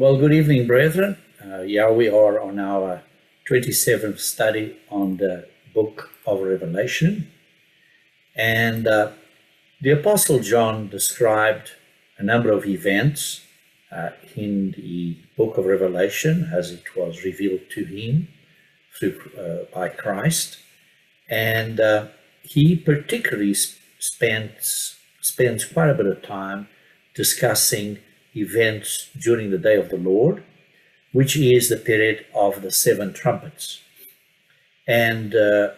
Well, good evening, brethren. Uh, yeah, we are on our 27th study on the book of Revelation. And uh, the Apostle John described a number of events uh, in the book of Revelation as it was revealed to him through, uh, by Christ. And uh, he particularly spends, spends quite a bit of time discussing events during the day of the Lord, which is the period of the seven trumpets, and uh,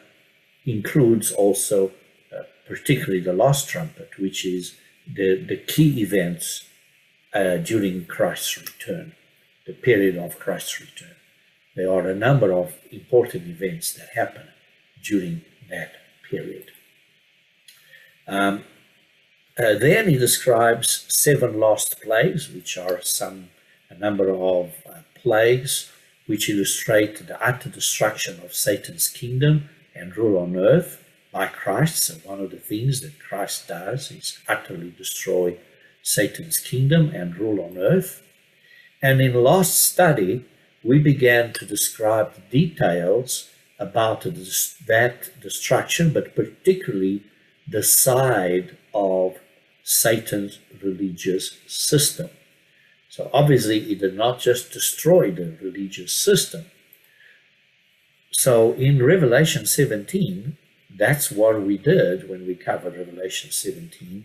includes also uh, particularly the last trumpet, which is the, the key events uh, during Christ's return, the period of Christ's return. There are a number of important events that happen during that period. Um, uh, then he describes seven lost plagues, which are some a number of uh, plagues which illustrate the utter destruction of Satan's kingdom and rule on earth by Christ. So one of the things that Christ does is utterly destroy Satan's kingdom and rule on earth. And in last study, we began to describe the details about that destruction, but particularly the side of Satan's religious system. So obviously, it did not just destroy the religious system. So in Revelation 17, that's what we did when we covered Revelation 17.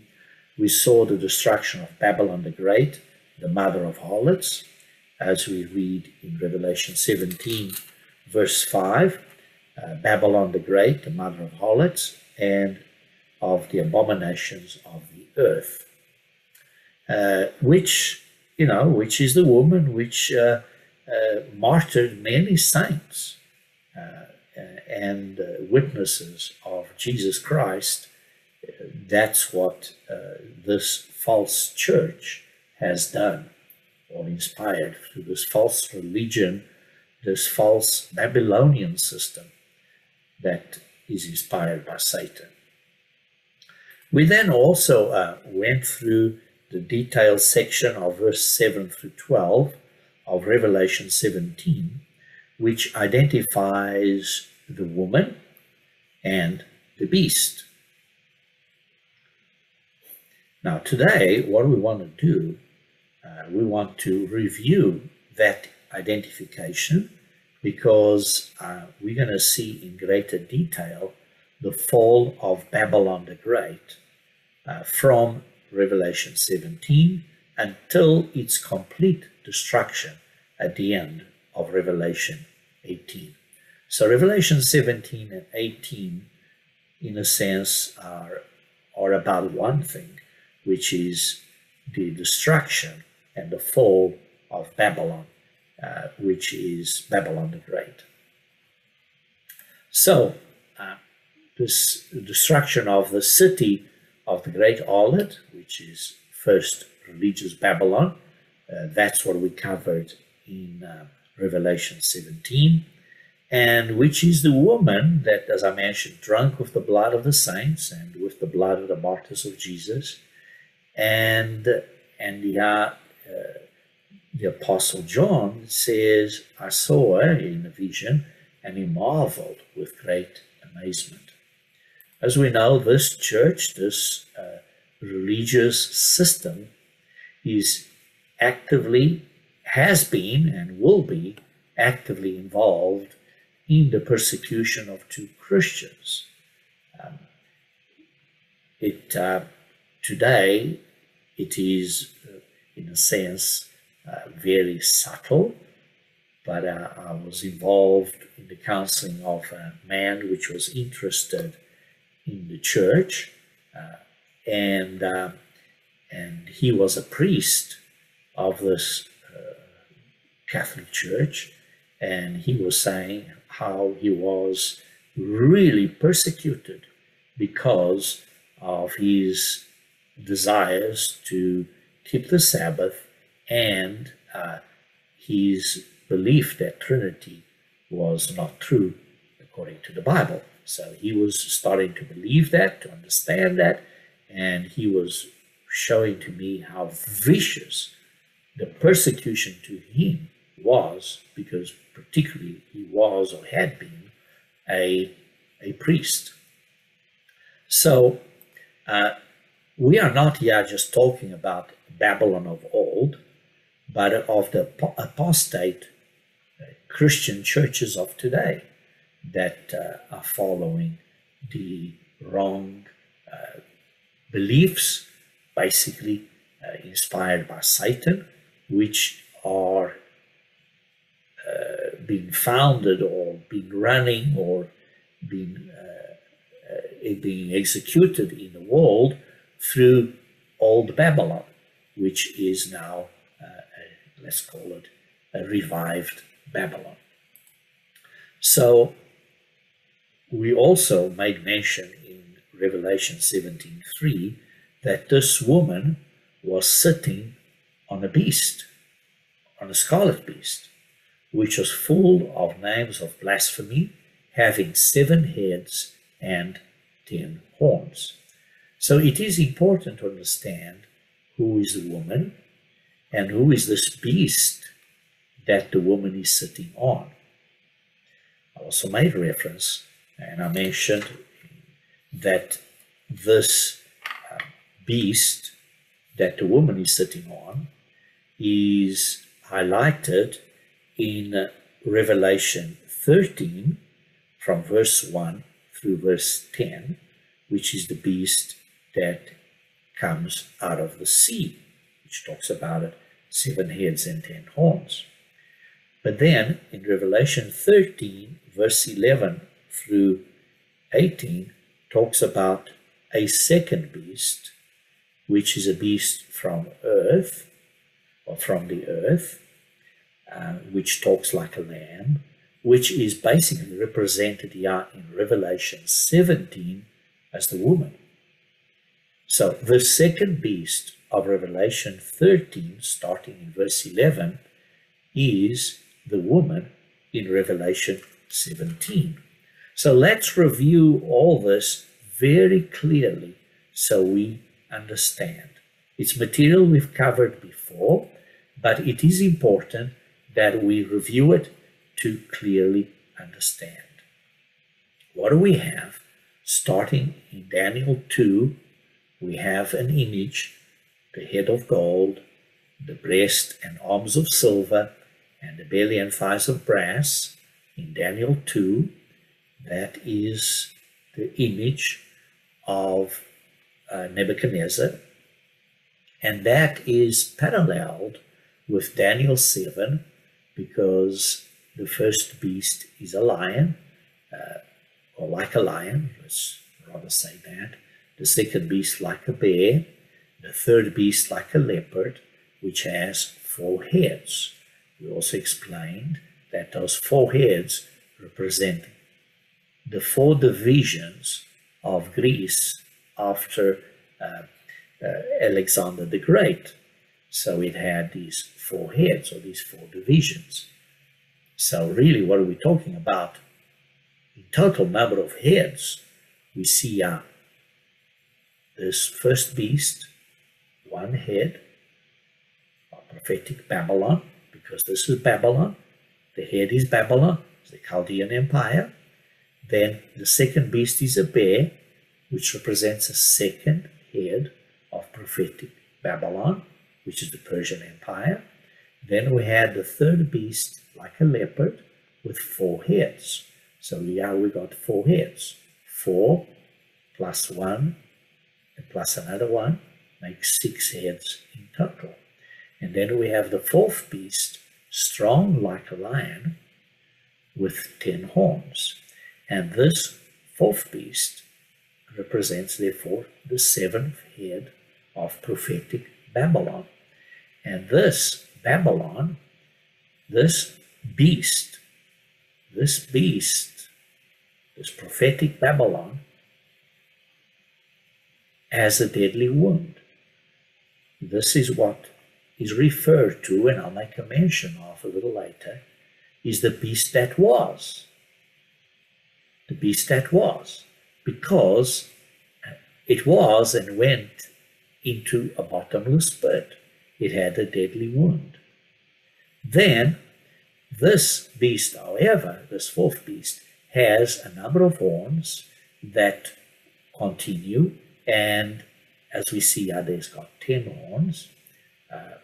We saw the destruction of Babylon the Great, the mother of harlots, as we read in Revelation 17, verse 5. Uh, Babylon the Great, the mother of harlots, and of the abominations of earth, uh, which, you know, which is the woman which uh, uh martyred many saints uh, and uh, witnesses of Jesus Christ. That's what this false church has done or inspired through this false religion, this false Babylonian system that is inspired by Satan. We then also uh, went through the detailed section of verse 7 through 12 of Revelation 17, which identifies the woman and the beast. Now, today, what we want to do, uh, we want to review that identification because uh, we're going to see in greater detail the fall of Babylon the Great uh, from Revelation 17 until its complete destruction at the end of Revelation 18. So Revelation 17 and 18, in a sense, are, are about one thing, which is the destruction and the fall of Babylon, uh, which is Babylon the Great. So uh, this destruction of the city of the great harlot, which is first religious Babylon. Uh, that's what we covered in uh, Revelation 17. And which is the woman that, as I mentioned, drunk with the blood of the saints and with the blood of the martyrs of Jesus. And, and the, uh, the Apostle John says, I saw her in a vision and he marveled with great amazement. As we know, this church, this uh, religious system, is actively, has been, and will be actively involved in the persecution of two Christians. Um, it uh, today it is, uh, in a sense, uh, very subtle. But uh, I was involved in the counseling of a man which was interested in the church, uh, and uh, and he was a priest of this uh, Catholic Church, and he was saying how he was really persecuted because of his desires to keep the Sabbath and uh, his belief that Trinity was not true according to the Bible. So he was starting to believe that, to understand that, and he was showing to me how vicious the persecution to him was because, particularly, he was or had been a, a priest. So, uh, we are not here just talking about Babylon of old, but of the apostate uh, Christian churches of today that uh, are following the wrong uh, beliefs, basically uh, inspired by Satan, which are uh, being founded or being running or being, uh, being executed in the world through old Babylon, which is now, let's call it, a revived Babylon. So we also made mention in Revelation 17:3 that this woman was sitting on a beast, on a scarlet beast, which was full of names of blasphemy, having seven heads and ten horns. So it is important to understand who is the woman and who is this beast that the woman is sitting on. I also made reference and I mentioned that this uh, beast that the woman is sitting on is highlighted in Revelation 13 from verse 1 through verse 10, which is the beast that comes out of the sea, which talks about it seven heads and ten horns. But then in Revelation 13, verse 11 through 18, talks about a second beast, which is a beast from earth, or from the earth, uh, which talks like a lamb, which is basically represented here in Revelation 17 as the woman. So the second beast of Revelation 13, starting in verse 11, is the woman in Revelation 17. So let's review all this very clearly so we understand. It's material we've covered before, but it is important that we review it to clearly understand. What do we have? Starting in Daniel 2, we have an image, the head of gold, the breast and arms of silver, and the belly and thighs of brass. In Daniel 2, that is the image of uh, Nebuchadnezzar, and that is paralleled with Daniel 7 because the first beast is a lion, uh, or like a lion, let's rather say that. The second beast like a bear. The third beast like a leopard, which has four heads. We also explained that those four heads represent the four divisions of Greece after uh, uh, Alexander the Great. So it had these four heads or these four divisions. So really what are we talking about? In total number of heads, we see uh, this first beast, one head, prophetic Babylon, because this is Babylon. The head is Babylon, the Chaldean Empire. Then the second beast is a bear, which represents a second head of prophetic Babylon, which is the Persian Empire. Then we had the third beast like a leopard with four heads. So yeah, we got four heads. Four plus one and plus another one makes six heads in total. And then we have the fourth beast, strong like a lion, with ten horns. And this fourth beast represents, therefore, the seventh head of prophetic Babylon. And this Babylon, this beast, this beast, this prophetic Babylon, has a deadly wound. This is what is referred to, and I'll make a mention of a little later, is the beast that was. The beast that was because it was and went into a bottomless pit. it had a deadly wound. Then, this beast, however, this fourth beast, has a number of horns that continue, and as we see, Ade's got 10 horns. Uh,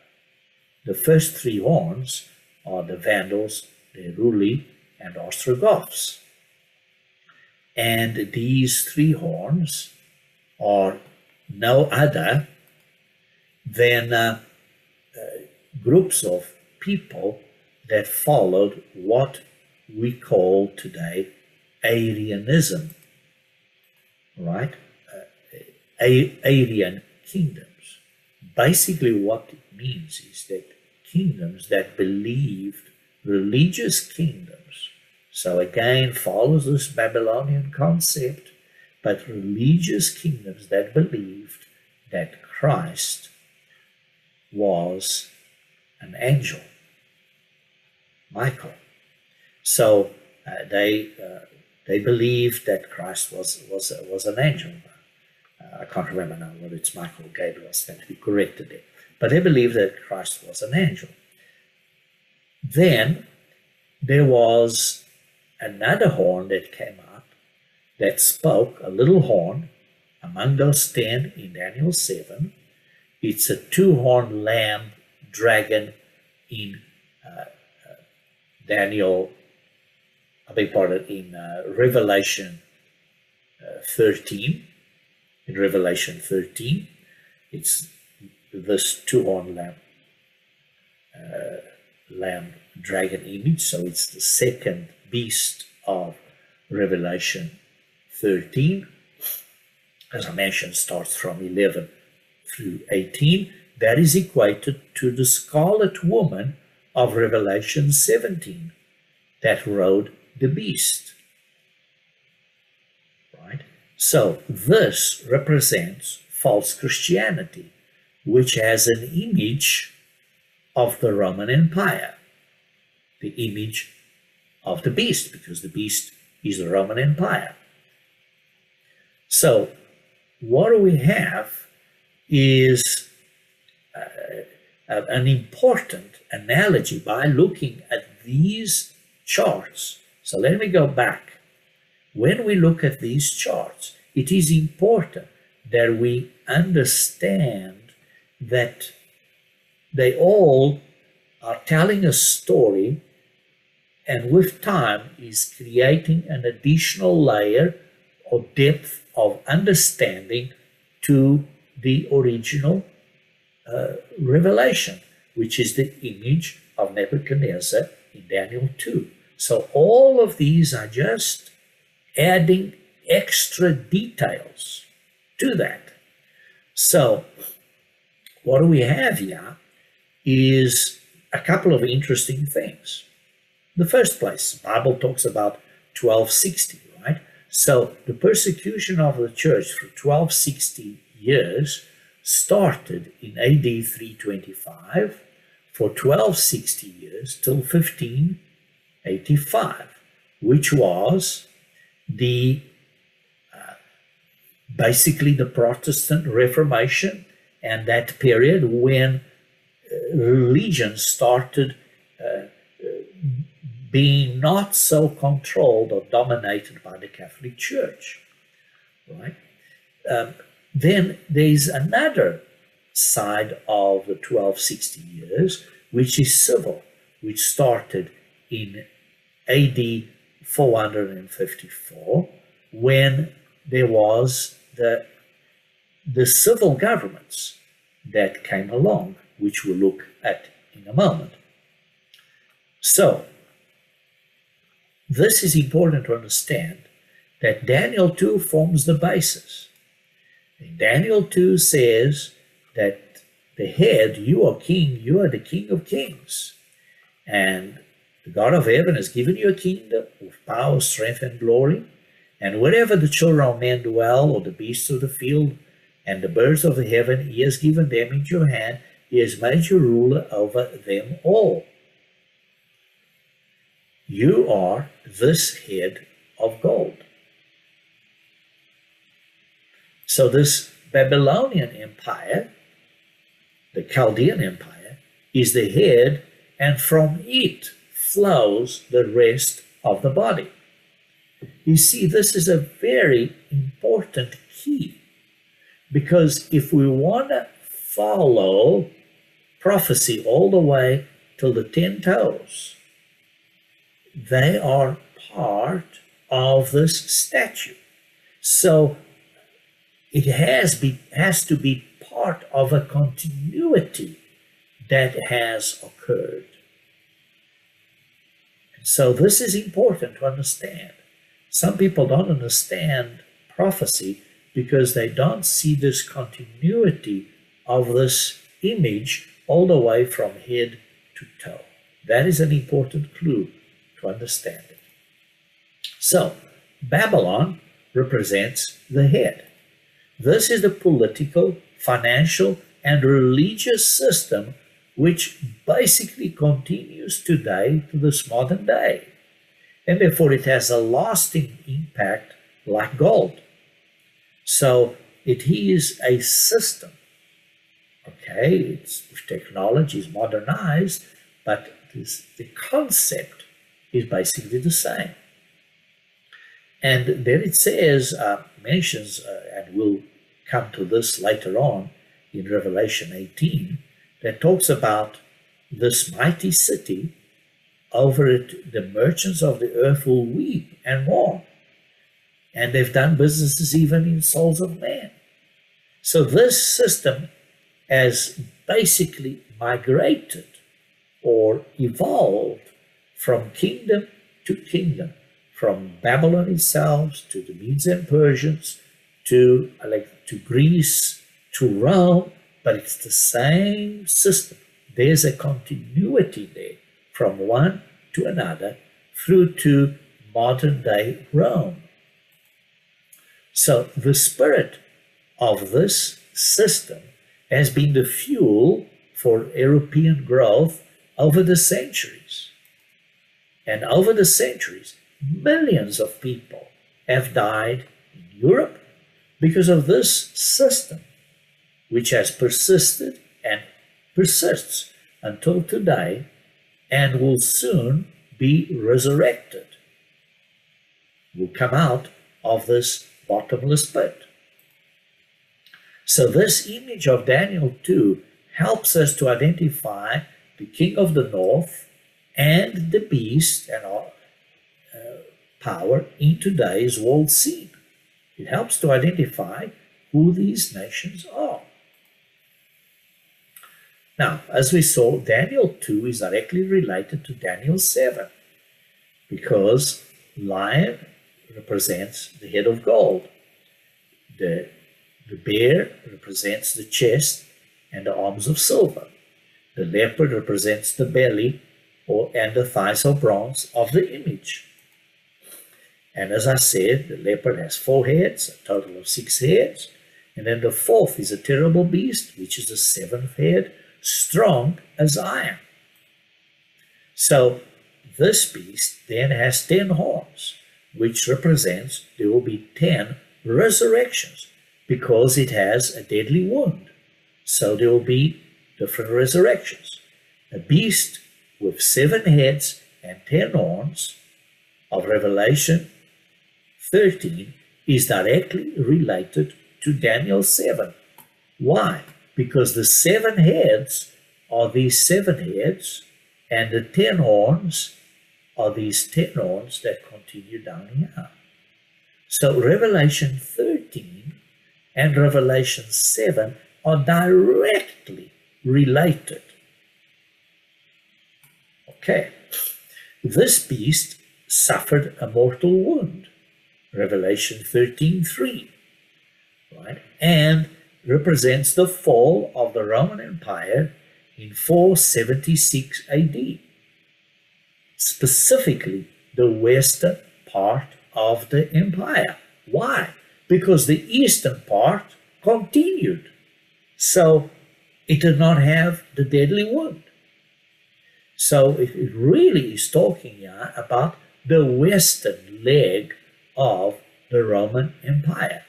the first three horns are the Vandals, the Heruli, and Ostrogoths. And these three horns are no other than uh, uh, groups of people that followed what we call today Arianism, right? Uh, Arian kingdoms. Basically, what it means is that kingdoms that believed religious kingdoms. So again, follows this Babylonian concept, but religious kingdoms that believed that Christ was an angel, Michael. So uh, they uh, they believed that Christ was was was an angel. Uh, I can't remember now whether it's Michael or Gabriel. I stand to be corrected there, but they believed that Christ was an angel. Then there was another horn that came up that spoke, a little horn among those ten in Daniel 7. It's a two horned lamb dragon in uh, uh, Daniel, I beg pardon, in uh, Revelation uh, 13. In Revelation 13, it's this two horned lamb, uh, lamb dragon image. So it's the second beast of Revelation 13. As I mentioned, starts from 11 through 18. That is equated to the scarlet woman of Revelation 17 that rode the beast. Right? So this represents false Christianity, which has an image of the Roman Empire the image of the beast, because the beast is the Roman Empire. So, what we have is uh, an important analogy by looking at these charts. So, let me go back. When we look at these charts, it is important that we understand that they all are telling a story and with time is creating an additional layer or depth of understanding to the original uh, revelation, which is the image of Nebuchadnezzar in Daniel 2. So all of these are just adding extra details to that. So what do we have here is a couple of interesting things the first place. The Bible talks about 1260, right? So the persecution of the church for 1260 years started in AD 325 for 1260 years till 1585, which was the uh, basically the Protestant Reformation and that period when uh, religion started being not so controlled or dominated by the Catholic Church, right? Um, then there is another side of the 1260 years, which is civil, which started in AD 454 when there was the, the civil governments that came along, which we'll look at in a moment. So, this is important to understand that Daniel 2 forms the basis. Daniel 2 says that the head, you are king, you are the king of kings. And the God of heaven has given you a kingdom with power, strength, and glory. And wherever the children of men dwell, or the beasts of the field, and the birds of the heaven, he has given them into your hand. He has made you ruler over them all. You are this head of gold. So, this Babylonian Empire the Chaldean Empire, is the head, and from it flows the rest of the body. You see, this is a very important key because if we want to follow prophecy all the way till the ten toes, they are part of this statue. So it has be has to be part of a continuity that has occurred. So this is important to understand. Some people don't understand prophecy because they don't see this continuity of this image all the way from head to toe. That is an important clue to understand it. So, Babylon represents the head. This is the political, financial, and religious system which basically continues today to this modern day. And therefore, it has a lasting impact like gold. So, it is a system. Okay, it's technology is modernized, but this, the concept is basically the same. And then it says, uh, mentions, uh, and we'll come to this later on in Revelation 18, that talks about this mighty city. Over it, the merchants of the earth will weep and mourn. And they've done businesses even in souls of men. So this system has basically migrated or evolved from kingdom to kingdom, from Babylon itself to the Medes and Persians to uh, like to Greece to Rome but it's the same system. There's a continuity there from one to another through to modern day Rome. So the spirit of this system has been the fuel for European growth over the centuries. And over the centuries, millions of people have died in Europe because of this system which has persisted and persists until today and will soon be resurrected, will come out of this bottomless pit. So, this image of Daniel 2 helps us to identify the king of the north and the beast and all, uh, power in today's world scene. It helps to identify who these nations are. Now, as we saw, Daniel 2 is directly related to Daniel 7 because lion represents the head of gold. The, the bear represents the chest and the arms of silver. The leopard represents the belly or and the thighs of bronze of the image. And as I said, the leopard has four heads, a total of six heads. And then the fourth is a terrible beast, which is the seventh head, strong as iron. So this beast then has ten horns, which represents there will be ten resurrections because it has a deadly wound. So there will be different resurrections. A beast with seven heads and ten horns of Revelation 13 is directly related to Daniel 7. Why? because the seven heads are these seven heads, and the ten horns are these ten horns that continue down here. So Revelation 13 and Revelation 7 are directly related. Okay, this beast suffered a mortal wound. Revelation 13:3. Right? And represents the fall of the Roman Empire in 476 AD, specifically the western part of the empire. Why? Because the eastern part continued. So it did not have the deadly wound. So it really is talking here about the western leg of the Roman Empire.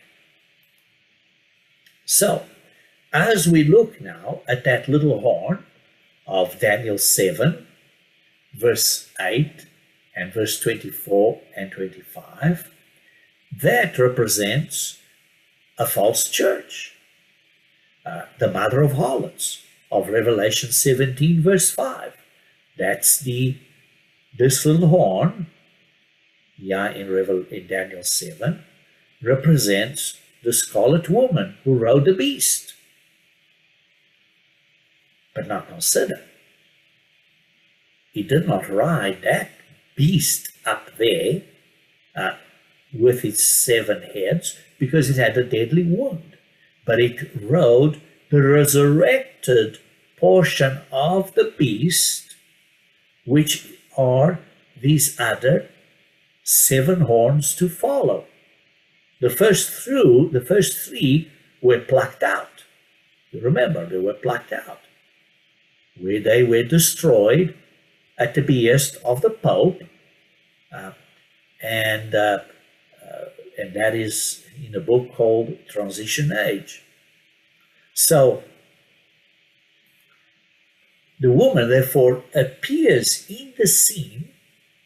So, as we look now at that little horn of Daniel 7, verse 8 and verse 24 and 25, that represents a false church, uh, the mother of harlots of Revelation 17, verse 5. That's the this little horn, yeah, in, Revel, in Daniel 7, represents the scarlet woman who rode the beast. But not consider. He did not ride that beast up there uh, with its seven heads because it had a deadly wound, but it rode the resurrected portion of the beast, which are these other seven horns to follow. The first through, the first three were plucked out. You remember, they were plucked out. Where they were destroyed at the behest of the Pope. Uh, and, uh, uh, and that is in a book called Transition Age. So the woman therefore appears in the scene.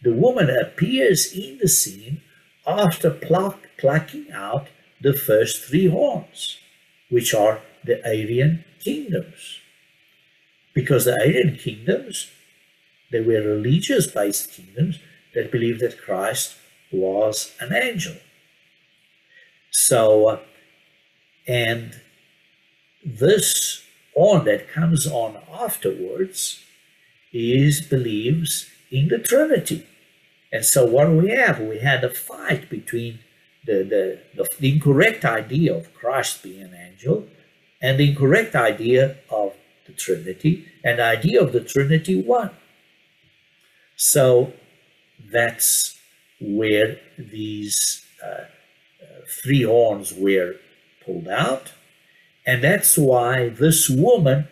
The woman appears in the scene after pluck, plucking out the first three horns, which are the Arian kingdoms. Because the Arian kingdoms, they were religious based kingdoms that believed that Christ was an angel. So, and this horn that comes on afterwards is believes in the Trinity. And so what we have? We had a fight between the, the, the, the incorrect idea of Christ being an angel and the incorrect idea of the Trinity, and the idea of the Trinity one. So that's where these uh, uh, three horns were pulled out, and that's why this woman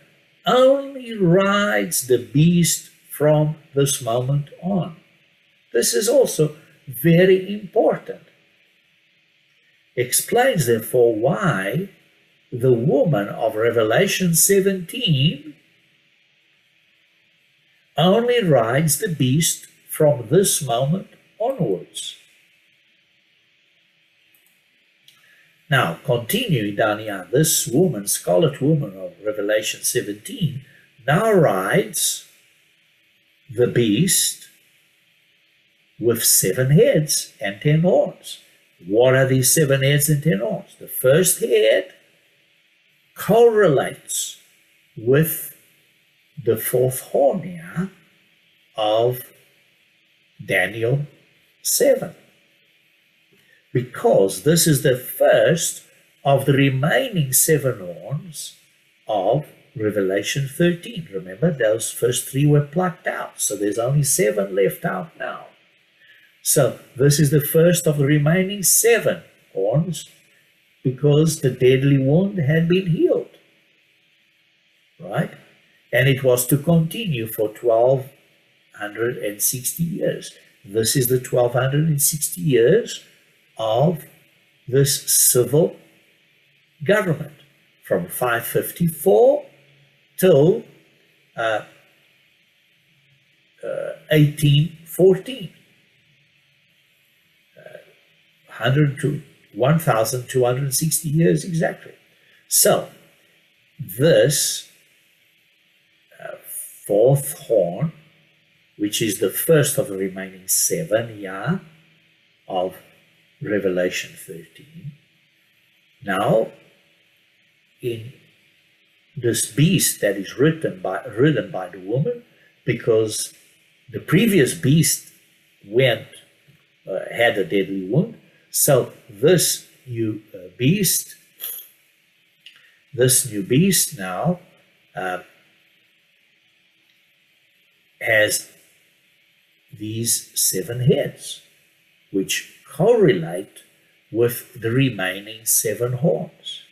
only rides the beast from this moment on. This is also very important. Explains, therefore, why the woman of Revelation 17 only rides the beast from this moment onwards. Now, continuing here, this woman, scarlet woman of Revelation 17, now rides the beast with seven heads and ten horns. What are these seven heads and ten horns? The first head correlates with the fourth horn here of Daniel 7. Because this is the first of the remaining seven horns of Revelation 13. Remember, those first three were plucked out, so there's only seven left out now. So this is the first of the remaining seven horns because the deadly wound had been healed. Right? And it was to continue for 1260 years. This is the 1260 years of this civil government from 554 till uh, uh, 1814. 100 to 1260 years exactly. So, this uh, fourth horn, which is the first of the remaining seven, yeah, of Revelation 13, now in this beast that is written by ridden by the woman, because the previous beast went uh, had a deadly wound, so this new uh, beast, this new beast now uh, has these seven heads, which correlate with the remaining seven horns.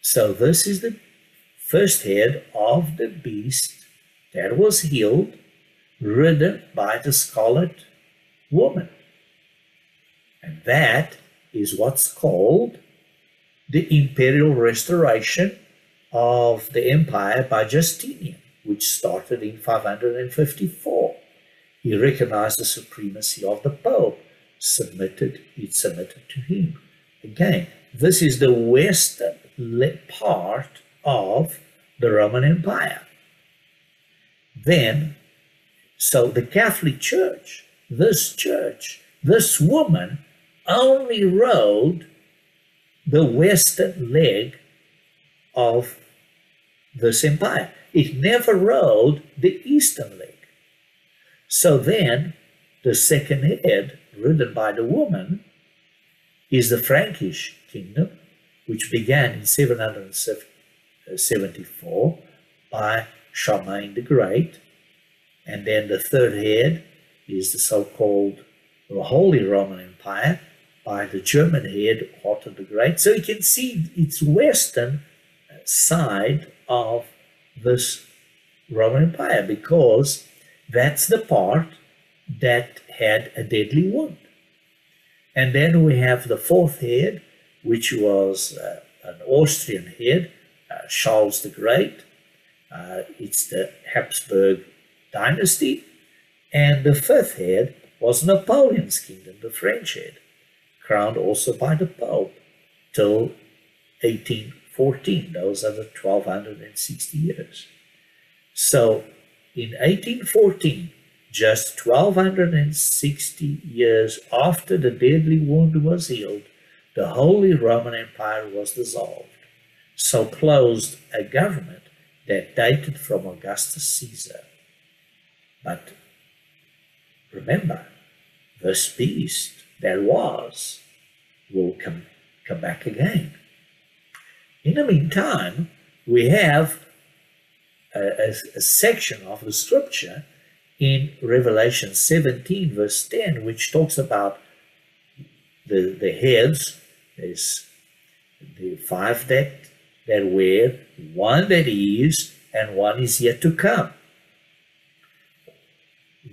So this is the first head of the beast that was healed, ridden by the scarlet woman. And that is what's called the imperial restoration of the empire by Justinian, which started in 554. He recognized the supremacy of the Pope, submitted, it submitted to him. Again, this is the western part of the Roman Empire. Then, so the Catholic Church, this church, this woman only rode the western leg of this empire. It never rode the eastern leg. So then, the second head, ridden by the woman, is the Frankish kingdom, which began in 774 by Charlemagne the Great. And then the third head is the so-called Holy Roman Empire by the German head, Otto the Great. So you can see its western side of this Roman Empire because that's the part that had a deadly wound. And then we have the fourth head, which was uh, an Austrian head, uh, Charles the Great. Uh, it's the Habsburg dynasty. And the fifth head was Napoleon's kingdom, the French head, crowned also by the Pope till 1814. Those are the 1260 years. So in 1814, just 1260 years after the deadly wound was healed, the Holy Roman Empire was dissolved. So closed a government that dated from Augustus Caesar. But remember, this beast there was will come, come back again. In the meantime, we have a, a, section of the scripture in Revelation 17, verse 10, which talks about the, the heads. There's the five that, that were, one that is, and one is yet to come.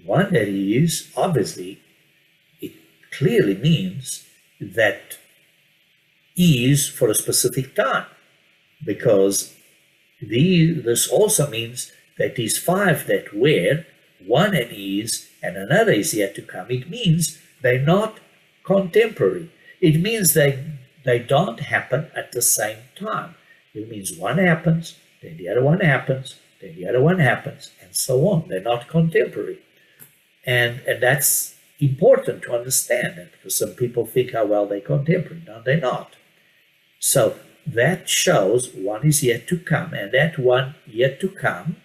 One that is, obviously, it clearly means that is for a specific time, because the, this also means that these five that were, one at ease and another is yet to come. It means they're not contemporary. It means they, they don't happen at the same time. It means one happens, then the other one happens, then the other one happens, and so on. They're not contemporary. And, and that's important to understand because some people think, oh, well, they're contemporary. No, they're not. So that shows one is yet to come, and that one yet to come,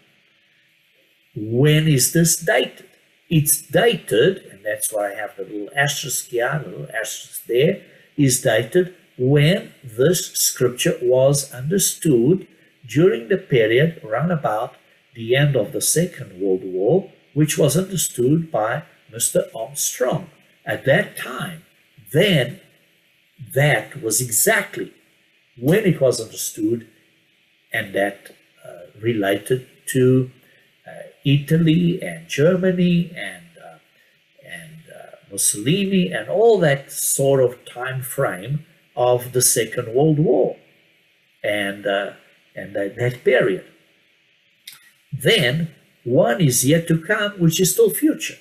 when is this dated? It's dated, and that's why I have the little asterisk here, the little asterisk there, is dated when this scripture was understood during the period around about the end of the Second World War, which was understood by Mr. Armstrong. At that time, then that was exactly when it was understood, and that uh, related to uh, Italy and Germany and uh, and uh, Mussolini and all that sort of time frame of the Second World War and uh, and that, that period. Then one is yet to come, which is still future.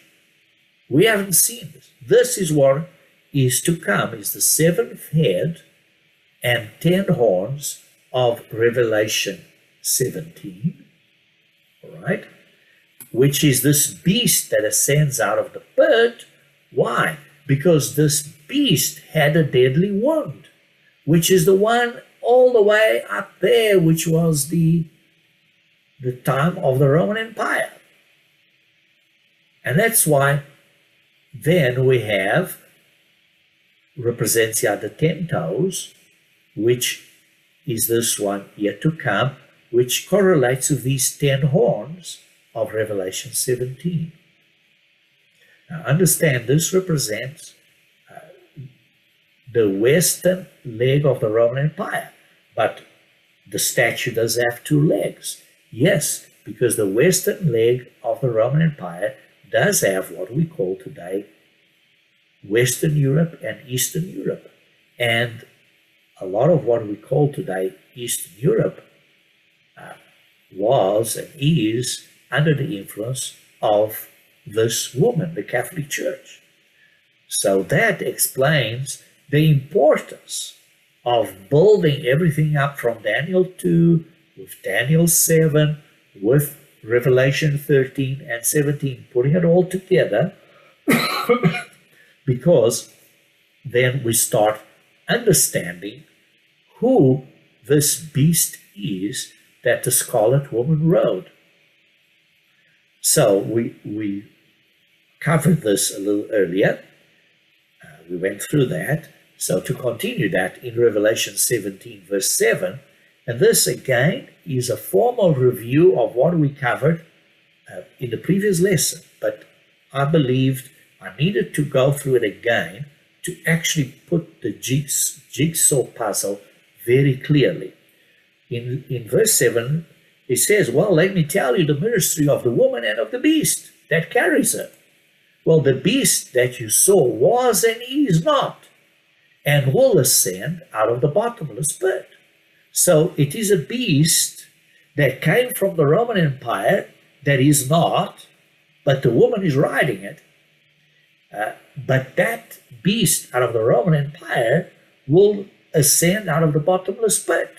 We haven't seen this. This is what is to come, is the seventh head and ten horns of Revelation 17, all right, which is this beast that ascends out of the pit. Why? Because this beast had a deadly wound, which is the one all the way up there, which was the, the time of the Roman Empire. And that's why then we have represents here the ten toes, which is this one yet to come, which correlates with these ten horns of Revelation 17. Now understand this represents uh, the western leg of the Roman Empire, but the statue does have two legs. Yes, because the western leg of the Roman Empire does have what we call today Western Europe and Eastern Europe. And a lot of what we call today Eastern Europe uh, was and is under the influence of this woman, the Catholic Church. So that explains the importance of building everything up from Daniel 2 with Daniel 7 with Revelation 13 and 17, putting it all together, because then we start understanding who this beast is that the Scarlet Woman rode. So we, we covered this a little earlier. Uh, we went through that. So to continue that in Revelation 17, verse 7, and this again is a formal review of what we covered uh, in the previous lesson, but I believed I needed to go through it again to actually put the jigsaw puzzle very clearly. In, in verse 7, it says, Well, let me tell you the ministry of the woman and of the beast that carries her. Well, the beast that you saw was and is not, and will ascend out of the bottomless pit. So it is a beast that came from the Roman Empire that is not, but the woman is riding it. Uh, but that beast out of the Roman Empire will ascend out of the bottomless pit.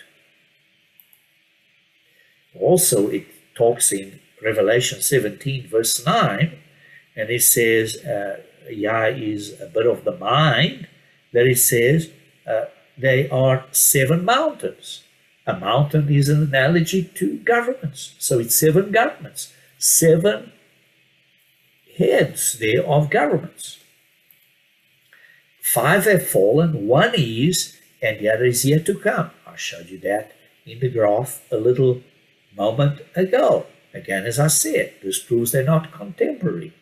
Also, it talks in Revelation 17, verse 9, and it says, uh, Yah is a bit of the mind, that it says, uh, they are seven mountains. A mountain is an analogy to governments. So it's seven governments, seven heads there of governments. Five have fallen, one is, and the other is yet to come. I showed you that in the graph a little moment ago. Again, as I said, this proves they're not contemporary.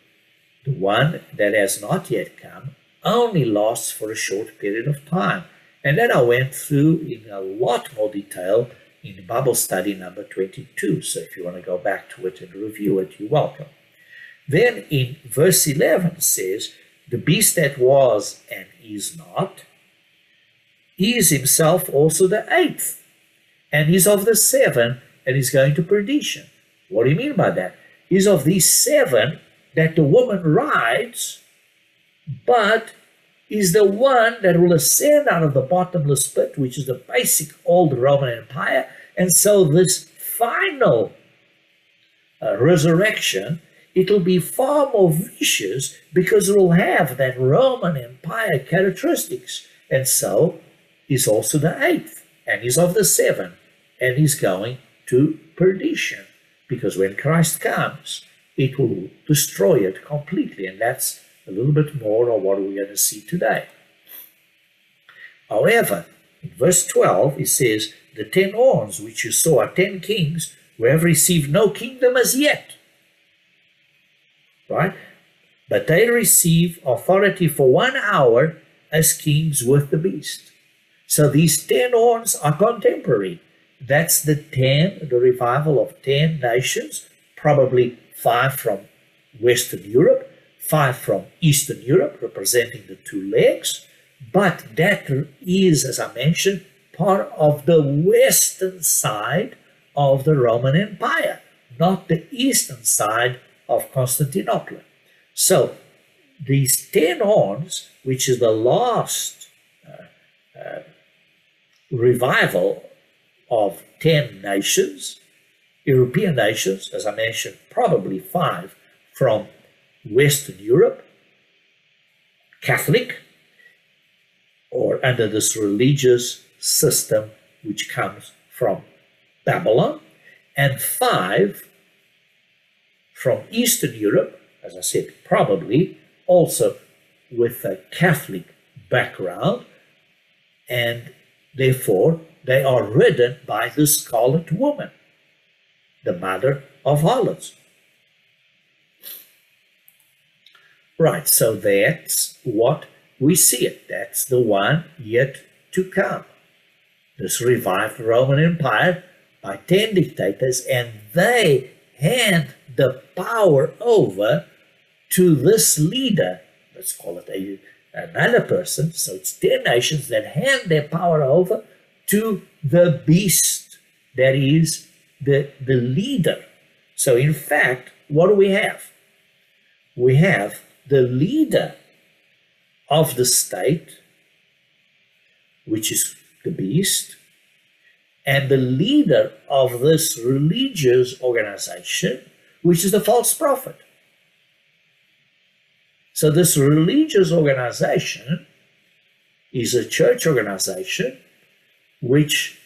The one that has not yet come only lasts for a short period of time. And then I went through in a lot more detail in Bible study number 22. So if you want to go back to it and review it, you're welcome. Then in verse 11 says, The beast that was and is not, he is himself also the eighth, and is of the seven, and is going to perdition. What do you mean by that? He's of these seven that the woman rides, but is the one that will ascend out of the bottomless pit, which is the basic old Roman Empire. And so, this final uh, resurrection, it'll be far more vicious because it will have that Roman Empire characteristics. And so, is also the eighth, and is of the seven, and is going to perdition. Because when Christ comes, it will destroy it completely. And that's a little bit more of what we're going to see today. However, in verse 12, it says, The ten horns which you saw are ten kings who have received no kingdom as yet. Right? But they receive authority for one hour as kings with the beast. So these ten horns are contemporary. That's the ten, the revival of ten nations, probably five from Western Europe, five from Eastern Europe, representing the two legs. But that is, as I mentioned, part of the western side of the Roman Empire, not the eastern side of Constantinople. So these ten horns, which is the last uh, uh, revival of ten nations, European nations, as I mentioned, probably five from Western Europe, Catholic, or under this religious system which comes from Babylon, and five from Eastern Europe, as I said, probably also with a Catholic background, and therefore they are ridden by the Scarlet Woman, the mother of harlots. Right, so that's what we see it. That's the one yet to come. This revived Roman Empire by 10 dictators, and they hand the power over to this leader. Let's call it a, another person. So it's 10 nations that hand their power over to the beast that is the, the leader. So, in fact, what do we have? We have the leader of the state, which is the beast, and the leader of this religious organization, which is the false prophet. So, this religious organization is a church organization which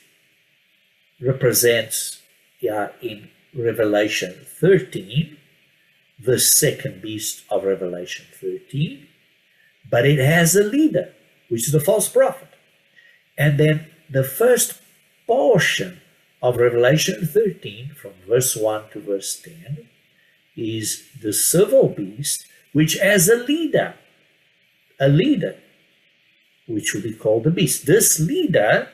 represents yeah, in Revelation 13, the second beast of Revelation 13, but it has a leader, which is the false prophet. And then the first portion of Revelation 13, from verse 1 to verse 10, is the civil beast, which as a leader, a leader, which will be called the beast. This leader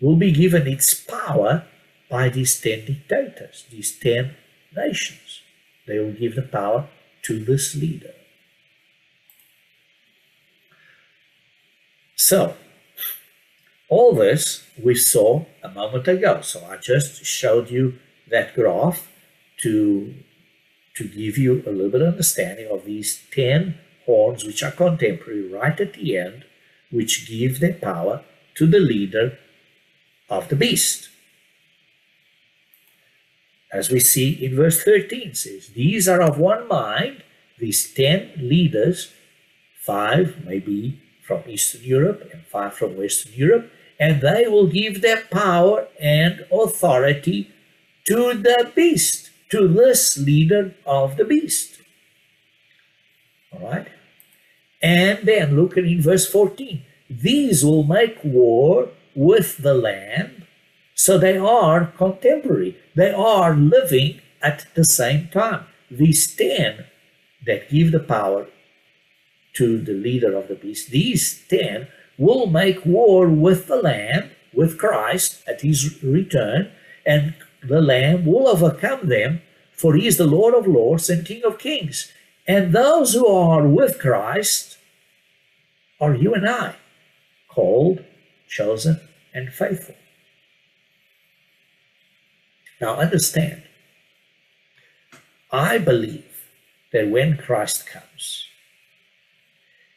will be given its power by these 10 dictators, these 10 nations. They will give the power to this leader. So, all this we saw a moment ago. So I just showed you that graph to, to give you a little bit of understanding of these 10 horns, which are contemporary right at the end, which give their power to the leader of the beast. As we see in verse 13 says, These are of one mind, these ten leaders, five maybe from Eastern Europe and five from Western Europe, and they will give their power and authority to the beast, to this leader of the beast. All right? And then look at in verse 14. These will make war with the Lamb. So they are contemporary. They are living at the same time. These 10 that give the power to the leader of the beast, these 10 will make war with the Lamb, with Christ at his return, and the Lamb will overcome them, for he is the Lord of lords and King of kings. And those who are with Christ are you and I, called chosen, and faithful. Now, understand, I believe that when Christ comes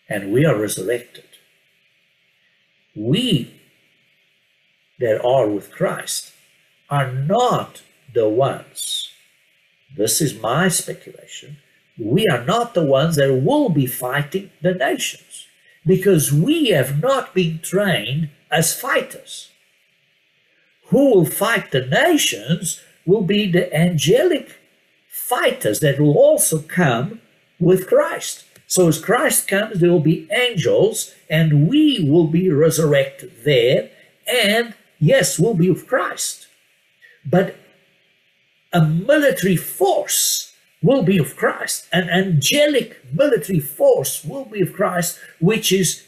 and we are resurrected, we that are with Christ are not the ones, this is my speculation, we are not the ones that will be fighting the nations because we have not been trained as fighters. Who will fight the nations will be the angelic fighters that will also come with Christ. So as Christ comes, there will be angels, and we will be resurrected there, and yes, we'll be with Christ. But a military force will be of Christ. An angelic military force will be of Christ, which is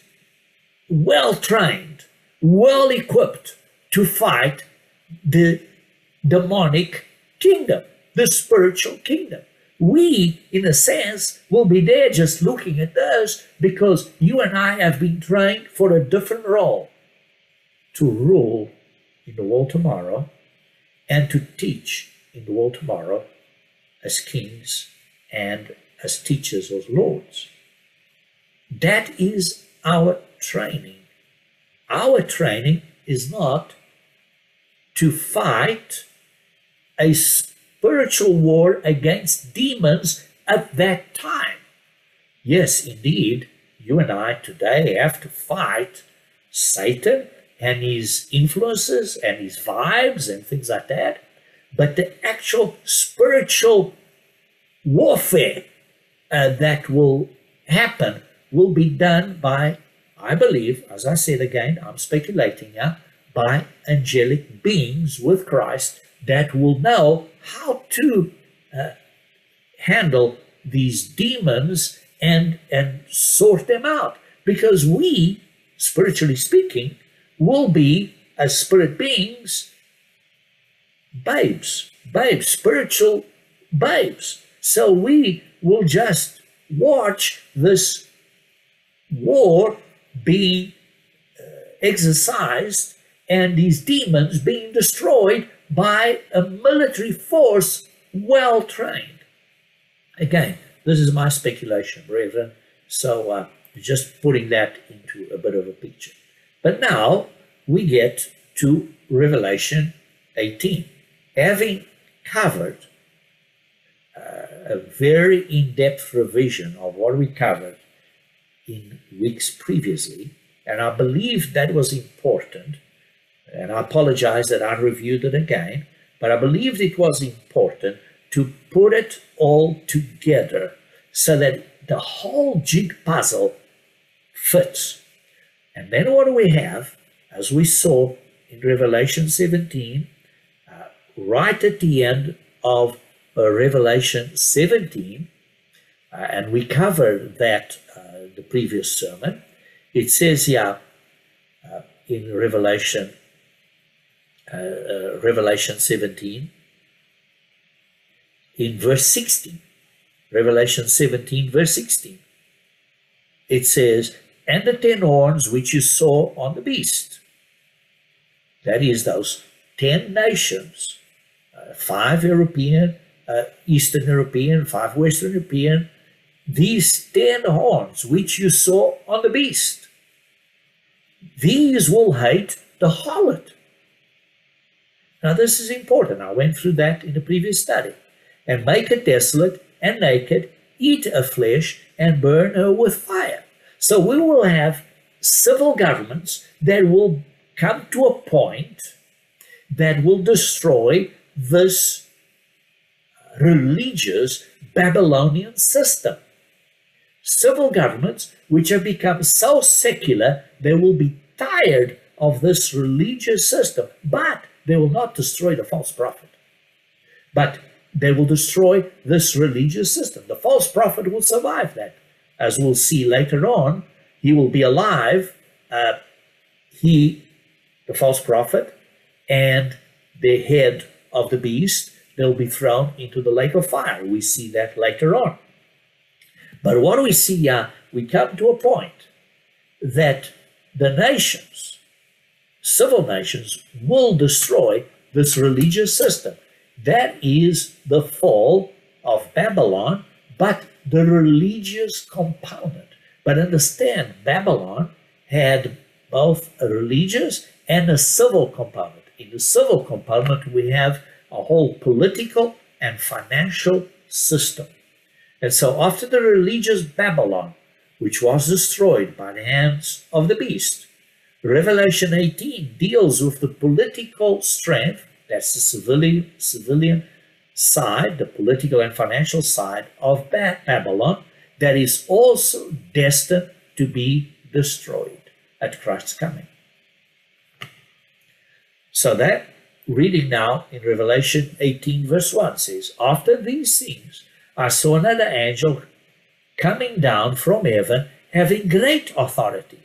well trained, well equipped to fight the demonic kingdom, the spiritual kingdom. We, in a sense, will be there just looking at those because you and I have been trained for a different role to rule in the world tomorrow and to teach in the world tomorrow as kings and as teachers or lords. That is our training. Our training is not to fight a spiritual war against demons at that time. Yes, indeed, you and I today have to fight Satan and his influences and his vibes and things like that but the actual spiritual warfare uh, that will happen will be done by, I believe, as I said again, I'm speculating yeah, by angelic beings with Christ that will know how to uh, handle these demons and and sort them out because we spiritually speaking will be as spirit beings babes, babes, spiritual babes. So we will just watch this war being uh, exercised and these demons being destroyed by a military force well trained. Again, this is my speculation, Reverend. So uh, just putting that into a bit of a picture. But now we get to Revelation 18. Having covered uh, a very in depth revision of what we covered in weeks previously, and I believe that was important. And I apologize that I reviewed it again, but I believed it was important to put it all together so that the whole jig puzzle fits. And then what do we have, as we saw in Revelation 17, uh, right at the end of uh, Revelation 17, uh, and we covered that uh, the previous sermon. It says here uh, in Revelation, uh, Revelation 17, in verse 16, Revelation 17, verse 16, it says, and the ten horns which you saw on the beast. That is, those ten nations, uh, five European, uh, Eastern European, five Western European, these ten horns which you saw on the beast. These will hate the harlot. Now, this is important. I went through that in the previous study. And make her desolate and naked, eat her flesh, and burn her with fire. So we will have civil governments that will come to a point that will destroy this religious Babylonian system. Civil governments which have become so secular they will be tired of this religious system, but they will not destroy the false prophet. But they will destroy this religious system. The false prophet will survive that as we'll see later on, he will be alive. Uh, he, the false prophet, and the head of the beast, they'll be thrown into the lake of fire. We see that later on. But what we see? Uh, we come to a point that the nations, civil nations, will destroy this religious system. That is the fall of Babylon, but the religious component. But understand, Babylon had both a religious and a civil component. In the civil component, we have a whole political and financial system. And so, after the religious Babylon, which was destroyed by the hands of the beast, Revelation 18 deals with the political strength, that's the civilian, civilian side, the political and financial side of Babylon, that is also destined to be destroyed at Christ's coming. So that reading now in Revelation 18, verse 1 says, After these things, I saw another angel coming down from heaven, having great authority,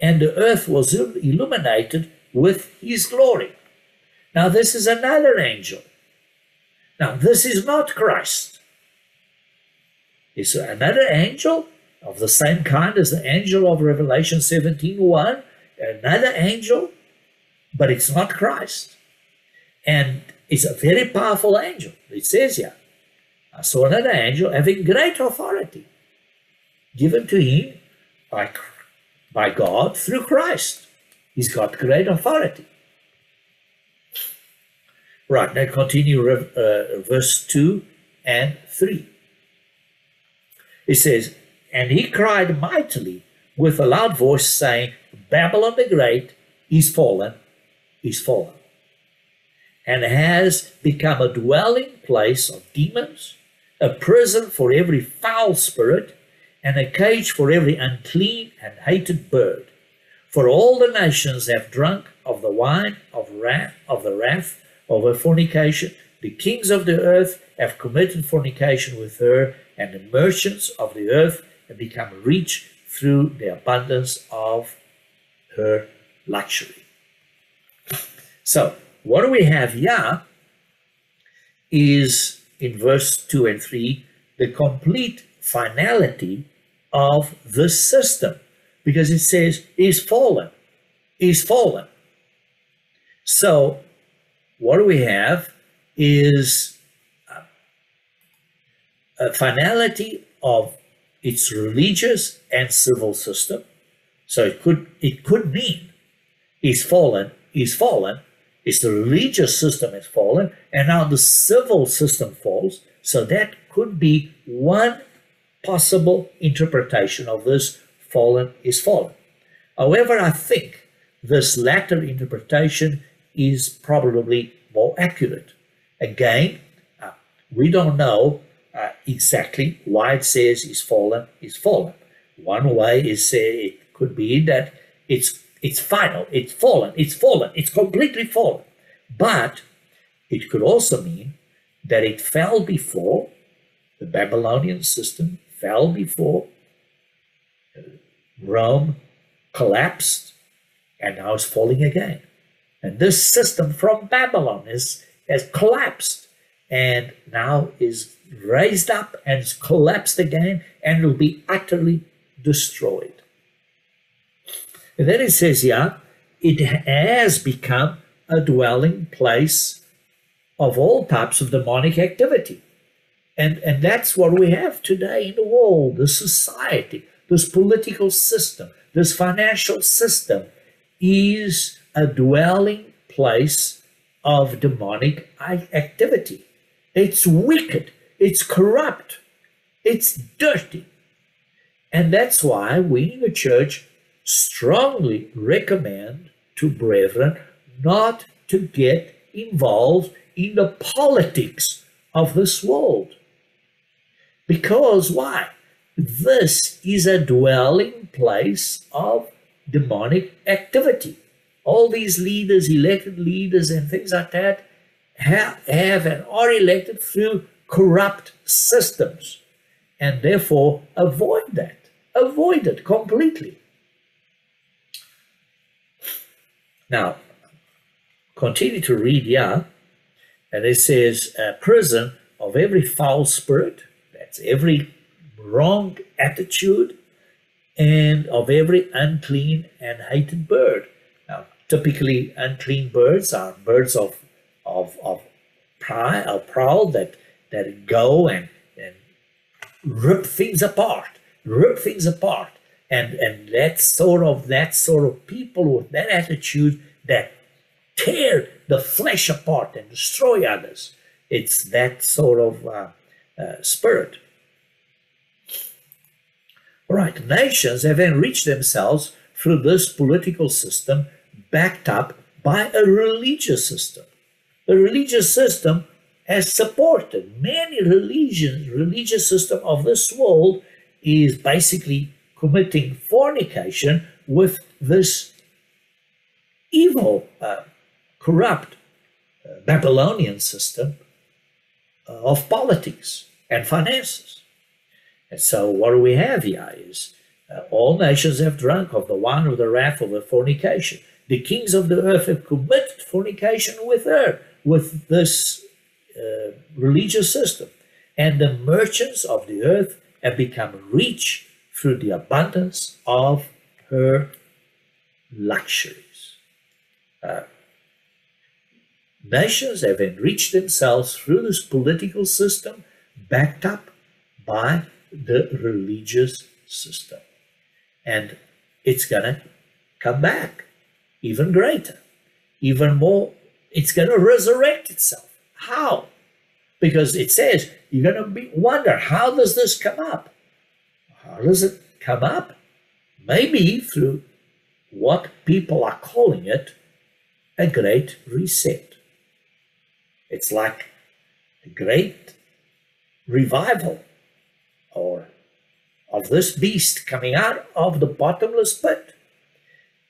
and the earth was illuminated with his glory. Now, this is another angel now, this is not Christ. It's another angel of the same kind as the angel of Revelation 17 1, another angel, but it's not Christ. And it's a very powerful angel. It says here, I saw another angel having great authority given to him by, by God through Christ. He's got great authority. Right, now continue uh, verse 2 and 3. It says, And he cried mightily with a loud voice, saying, Babylon the Great is fallen, is fallen, and has become a dwelling place of demons, a prison for every foul spirit, and a cage for every unclean and hated bird. For all the nations have drunk of the wine of wrath of the wrath over fornication. The kings of the earth have committed fornication with her, and the merchants of the earth have become rich through the abundance of her luxury. So, what do we have here is in verse 2 and 3 the complete finality of the system because it says, is fallen, is fallen. So, what we have is a finality of its religious and civil system. So it could it could mean he's fallen, he's fallen, is the religious system is fallen, and now the civil system falls. So that could be one possible interpretation of this fallen is fallen. However, I think this latter interpretation is probably more accurate. Again, uh, we don't know uh, exactly why it says is fallen is fallen. One way is say it could be that it's it's final, it's fallen, it's fallen, it's completely fallen. But it could also mean that it fell before the Babylonian system fell before Rome collapsed and now is falling again. And this system from Babylon is, has collapsed and now is raised up and is collapsed again and will be utterly destroyed. And then it says, yeah, it has become a dwelling place of all types of demonic activity. And, and that's what we have today in the world, the society, this political system, this financial system is a dwelling place of demonic activity. It's wicked, it's corrupt, it's dirty. And that's why we in the church strongly recommend to brethren not to get involved in the politics of this world. Because why? This is a dwelling place of demonic activity. All these leaders, elected leaders, and things like that have, have and are elected through corrupt systems. And therefore, avoid that. Avoid it completely. Now, continue to read, yeah, and it says, a prison of every foul spirit, every wrong attitude, and of every unclean and hated bird. Now, typically, unclean birds are birds of of of pride, of prowl that that go and and rip things apart, rip things apart, and and that sort of that sort of people with that attitude that tear the flesh apart and destroy others. It's that sort of uh, uh, spirit. Right, nations have enriched themselves through this political system backed up by a religious system. The religious system has supported many religions, religious system of this world is basically committing fornication with this evil uh, corrupt uh, Babylonian system uh, of politics and finances. And so, what do we have here is uh, all nations have drunk of the wine of the wrath of fornication. The kings of the earth have committed fornication with her, with this uh, religious system. And the merchants of the earth have become rich through the abundance of her luxuries. Uh, Nations have enriched themselves through this political system backed up by the religious system. And it's going to come back even greater, even more. It's going to resurrect itself. How? Because it says you're going to be, wonder how does this come up? How does it come up? Maybe through what people are calling it a great reset. It's like a great revival or of this beast coming out of the bottomless pit.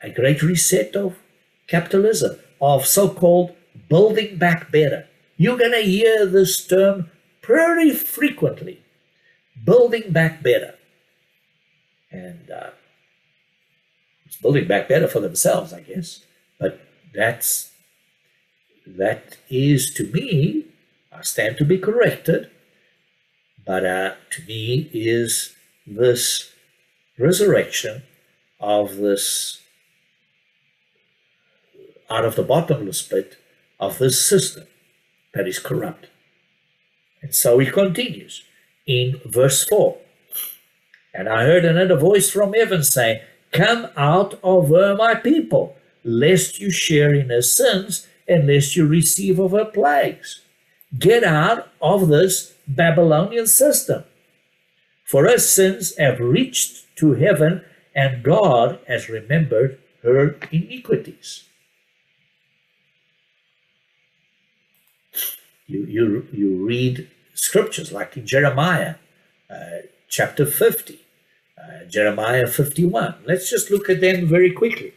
A great reset of capitalism, of so called building back better. You're going to hear this term pretty frequently building back better. And uh, it's building back better for themselves, I guess. But that's that is to me, I stand to be corrected, but uh, to me is this resurrection of this out of the bottomless pit of this system that is corrupt. And so he continues in verse 4. And I heard another voice from heaven saying, Come out of her, my people, lest you share in her sins, and lest you receive of her plagues. Get out of this Babylonian system. For her sins have reached to heaven, and God has remembered her iniquities. You, you, you read scriptures like in Jeremiah uh, chapter 50, uh, Jeremiah 51. Let's just look at them very quickly.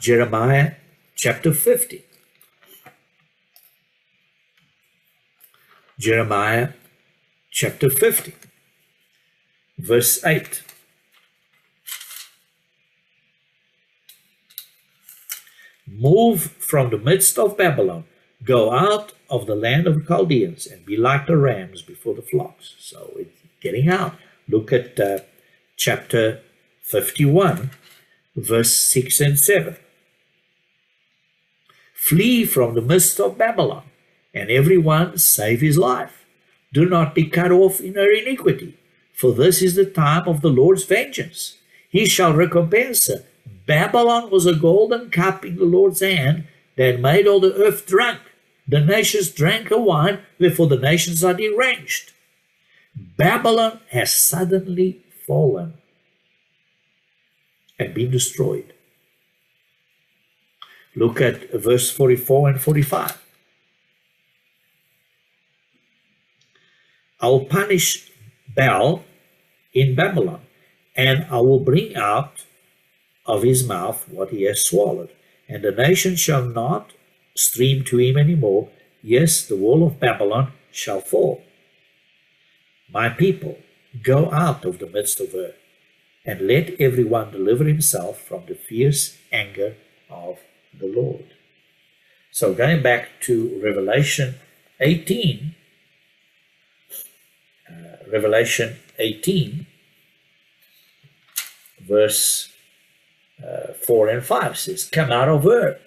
Jeremiah chapter 50. Jeremiah chapter 50, verse 8. Move from the midst of Babylon, go out of the land of the Chaldeans, and be like the rams before the flocks. So it's getting out. Look at uh, chapter 51, verse 6 and 7. Flee from the midst of Babylon, and every one save his life. Do not be cut off in her iniquity, for this is the time of the Lord's vengeance. He shall recompense her. Babylon was a golden cup in the Lord's hand that made all the earth drunk. The nations drank her wine, therefore the nations are deranged. Babylon has suddenly fallen and been destroyed. Look at verse 44 and 45. I'll punish Baal in Babylon, and I will bring out of his mouth what he has swallowed, and the nation shall not stream to him any more. Yes, the wall of Babylon shall fall. My people, go out of the midst of her, and let everyone deliver himself from the fierce anger of the Lord. So going back to Revelation 18, uh, Revelation 18, verse uh, 4 and 5 says, Come out of her,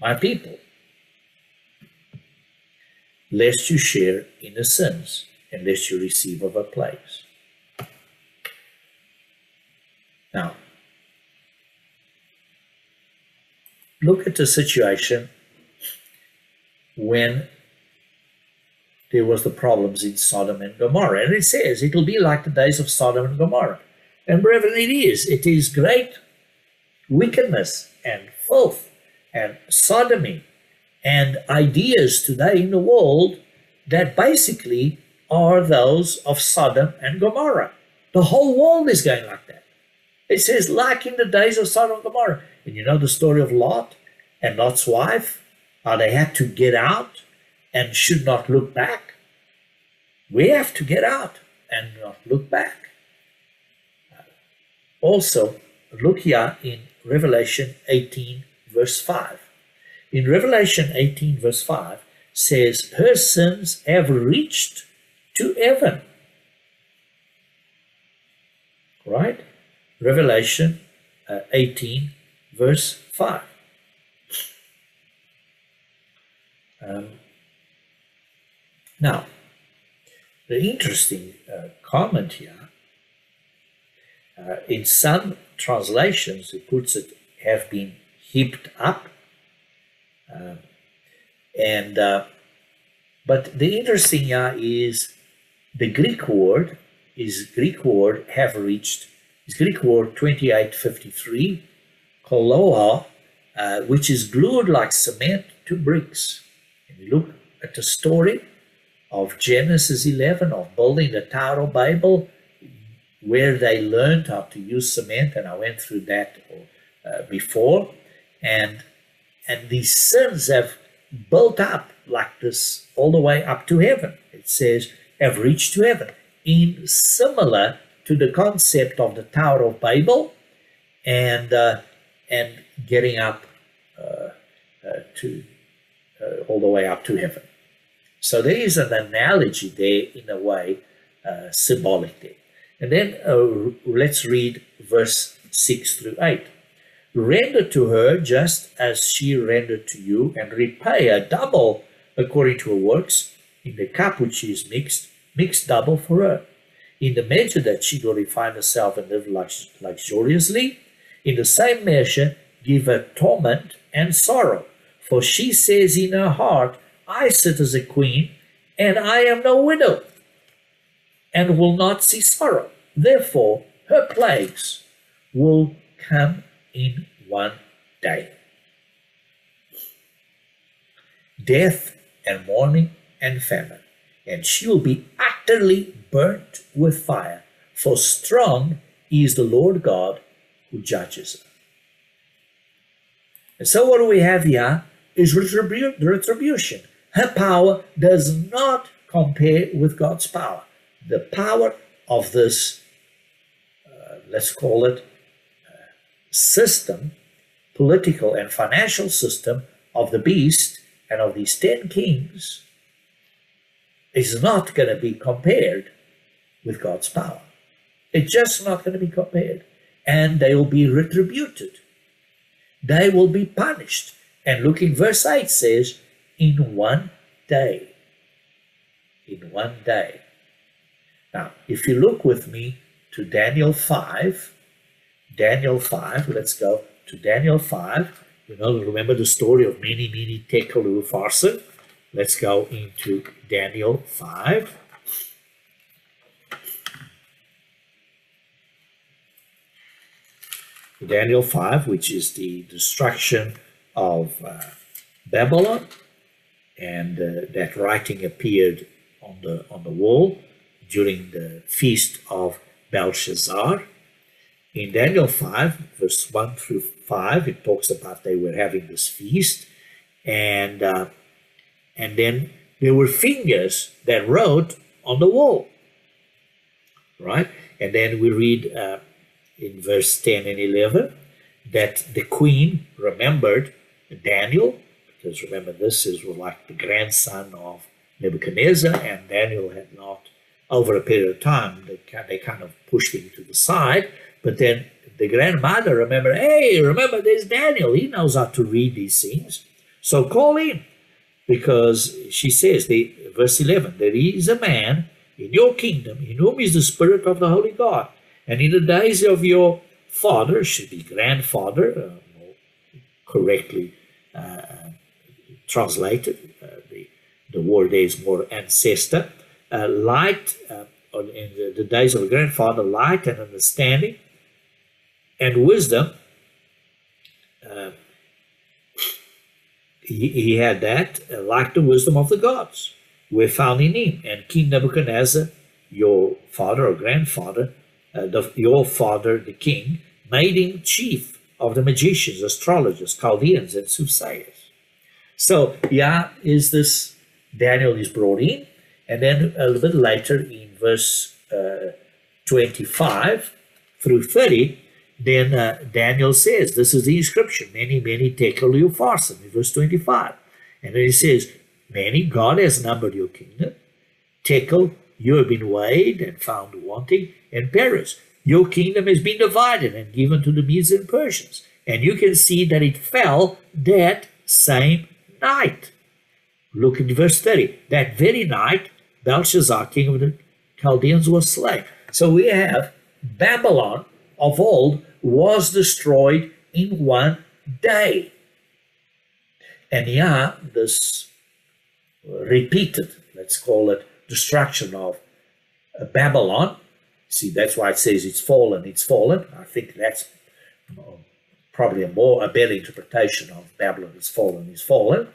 my people, lest you share in the sins, and lest you receive of her plagues. Now, look at the situation when there was the problems in Sodom and Gomorrah. And it says it'll be like the days of Sodom and Gomorrah. And brethren, it is. It is great wickedness and filth and sodomy and ideas today in the world that basically are those of Sodom and Gomorrah. The whole world is going like that. It says, like in the days of Sodom and Gomorrah. And you know the story of Lot and Lot's wife, how they had to get out and should not look back. We have to get out and not look back. Also, look here in Revelation 18, verse 5. In Revelation 18, verse 5, says, Her sins have reached to heaven. Right? Revelation uh, 18, verse 5. Um, now, the interesting uh, comment here, uh, in some translations, it puts it have been heaped up. Um, and uh, but the interesting here is the Greek word is Greek word have reached is Greek word 2853 kollao, uh, which is glued like cement to bricks. And you look at the story of Genesis 11, of building the Tower of Babel, where they learned how to use cement, and I went through that uh, before, and and these sins have built up like this all the way up to heaven. It says have reached to heaven, in similar to the concept of the Tower of Babel, and uh, and getting up uh, uh to uh, all the way up to heaven. So there is an analogy there in a way, uh, symbolic there. And then uh, let's read verse 6 through 8. render to her just as she rendered to you, and repay a double according to her works. In the cup which she is mixed, mix double for her. In the measure that she refine herself and live lux- luxuriously, in the same measure give her torment and sorrow. For she says in her heart, I sit as a queen, and I am no widow, and will not see sorrow. Therefore, her plagues will come in one day. Death and mourning and famine, and she will be utterly burnt with fire, for strong is the Lord God who judges her. And so what do we have here is retribu- retribution. Her power does not compare with God's power. The power of this, uh, let's call it, uh, system, political and financial system of the beast and of these ten kings is not going to be compared with God's power. It's just not going to be compared. And they will be retributed. They will be punished. And look in verse 8 says, in one day. In one day. Now, if you look with me to Daniel 5, Daniel 5, let's go to Daniel 5. You know, remember the story of Mene, Mene, Tekel, Upharsin? Let's go into Daniel 5. Daniel 5, which is the destruction of uh, Babylon, and uh, that writing appeared on the on the wall during the feast of Belshazzar. In Daniel 5, verse 1 through 5, it talks about they were having this feast, and uh, and then there were fingers that wrote on the wall, right? And then we read uh, in verse 10 and 11 that the queen remembered Daniel, because remember, this is like the grandson of Nebuchadnezzar, and Daniel had not, over a period of time, they, they kind of pushed him to the side. But then the grandmother remembered, hey, remember, there's Daniel. He knows how to read these things. So call him. Because she says, verse 11, there is a man in your kingdom in whom is the Spirit of the Holy God. And in the days of your father, should be grandfather, uh, correctly uh, translated, uh, the, the word is more ancestor, uh, light, uh, in the, the days of the grandfather, light and understanding and wisdom. Uh, he, he had that, uh, like the wisdom of the gods, were found in him. And King Nebuchadnezzar, your father or grandfather, uh, the, your father, the king, made him chief of the magicians, astrologers, Chaldeans, and soothsayers. So, yeah, is this Daniel is brought in, and then a little bit later in verse uh, 25 through 30, then uh, Daniel says, This is the inscription, Mene, Mene, Tekel, Upharsin, in verse 25. And then he says, Mene, God has numbered your kingdom. Tekel, you have been weighed and found wanting, and Peres, your kingdom has been divided and given to the Medes and Persians. And you can see that it fell that same night. Look at verse 30. That very night, Belshazzar, king of the Chaldeans, was slain. So we have Babylon of old was destroyed in one day. And yeah, this repeated, let's call it, destruction of Babylon See, that's why it says it's fallen, it's fallen. I think that's probably a more a better interpretation of Babylon is fallen, is fallen.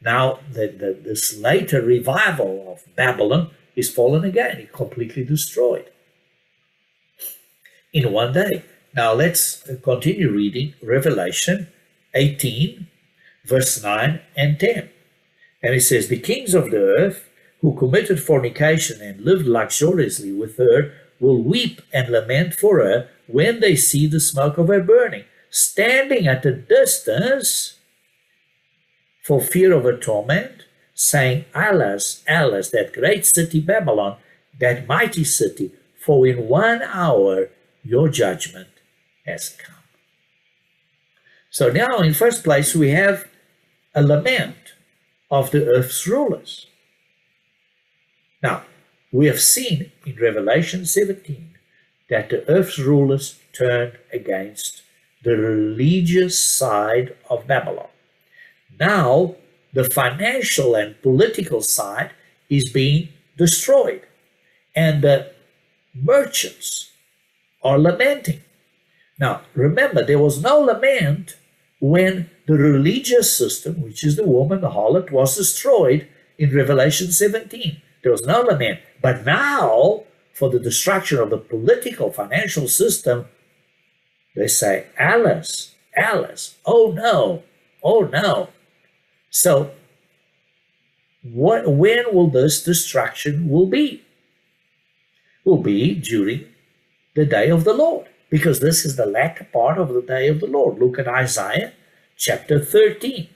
Now, the, the, this later revival of Babylon is fallen again, it completely destroyed in one day. Now, let's continue reading Revelation 18, verse 9 and 10. And it says, The kings of the earth who committed fornication and lived luxuriously with her will weep and lament for her when they see the smoke of her burning, standing at a distance for fear of a torment, saying, Alas, alas, that great city Babylon, that mighty city, for in one hour your judgment has come. So now, in first place, we have a lament of the earth's rulers. Now, we have seen in Revelation 17 that the earth's rulers turned against the religious side of Babylon. Now, the financial and political side is being destroyed, and the merchants are lamenting. Now, remember, there was no lament when the religious system, which is the woman, the harlot, was destroyed in Revelation 17. There was no lament. But now, for the destruction of the political financial system, they say, Alice, Alice, oh no, oh no. So, what, when will this destruction will be? Will be during the day of the Lord, because this is the latter part of the day of the Lord. Look at Isaiah chapter 13.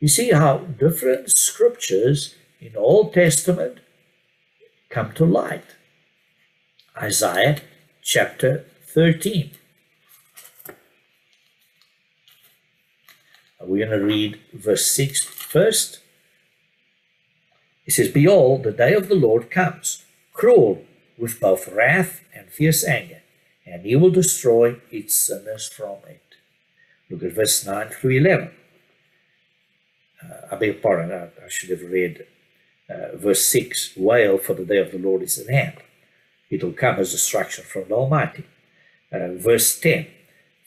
You see how different scriptures in Old Testament come to light. Isaiah chapter 13. We're going to read verse 6 first. It says, Behold, the day of the Lord comes, cruel with both wrath and fierce anger, and he will destroy its sinners from it. Look at verse 9 through 11. Uh, I beg pardon, I, I should have read uh, verse 6 Wail, for the day of the Lord is at hand. It will come as destruction from the Almighty. Uh, verse 10